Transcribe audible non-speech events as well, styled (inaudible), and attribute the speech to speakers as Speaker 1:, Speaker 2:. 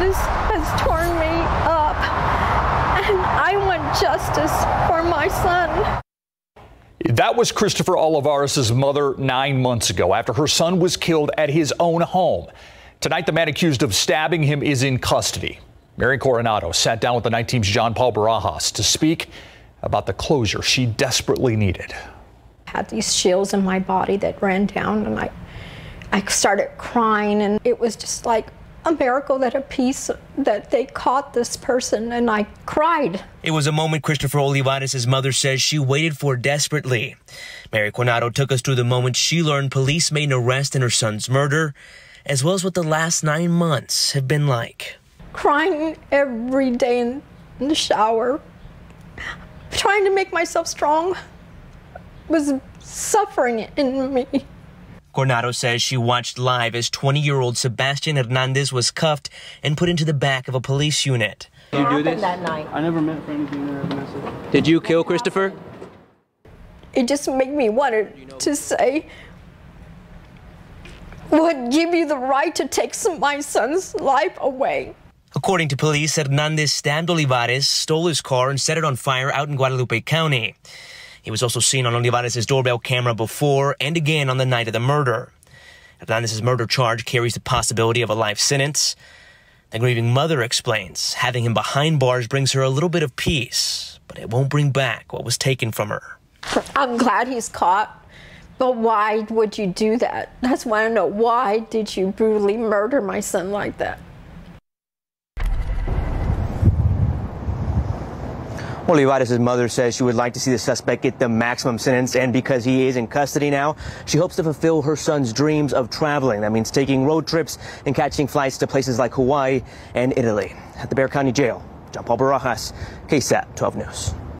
Speaker 1: this has torn me up. And I want justice for my son.
Speaker 2: That was Christopher Olivarez' mother nine months ago after her son was killed at his own home. Tonight, the man accused of stabbing him is in custody. Mary Coronado sat down with the night team's John Paul Barajas to speak about the closure she desperately needed.
Speaker 1: I had these chills in my body that ran down, and I, I started crying, and it was just like a miracle that a piece that they caught this person and I cried.
Speaker 3: It was a moment Christopher Olivarez' mother says she waited for desperately. Mary Coronado took us through the moment she learned police made an arrest in her son's murder, as well as what the last nine months have been like.
Speaker 1: Crying every day in the shower, trying to make myself strong, was suffering in me.
Speaker 3: Coronado says she watched live as 20 year old Sebastian Hernandez was cuffed and put into the back of a police unit.
Speaker 4: Did you do this?
Speaker 1: That night.
Speaker 4: I never met for anything there, Vanessa. Did you kill Christopher?
Speaker 1: It just made me want to say, what give you the right to take some, my son's life away?
Speaker 3: According to police, Hernandez stabbed Olivarez, stole his car, and set it on fire out in Guadalupe County. He was also seen on Olivarez' doorbell camera before and again on the night of the murder. Hernandez' murder charge carries the possibility of a life sentence. The grieving mother explains having him behind bars brings her a little bit of peace, but it won't bring back what was taken from her. (laughs)
Speaker 1: I'm glad he's caught, but why would you do that? That's why I know. Why did you brutally murder my son like that?
Speaker 5: Olivarez' mother says she would like to see the suspect get the maximum sentence, and because he is in custody now, she hopes to fulfill her son's dreams of traveling. That means taking road trips and catching flights to places like Hawaii and Italy. At the Bexar County Jail, John Paul Barajas, KSAT 12 News.